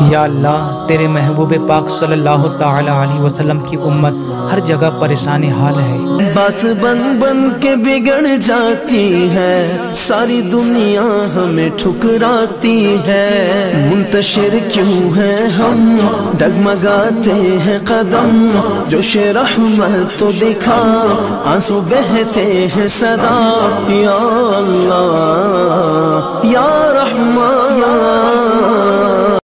یا اللہ، تیرے محبوب پاک صلی اللہ تعالی علیہ وسلم کی امت ہر جگہ پریشانی حال ہے۔ بات بن بن کے بگڑ جاتی ہے، ساری دنیا ہمیں ٹھکراتی ہے۔ منتشر کیوں ہے ہم؟ ڈگمگاتے ہیں قدم۔ جو رحمت تو دکھا، آنسو بہتے ہیں صدا۔ یا اللہ، یا رحمان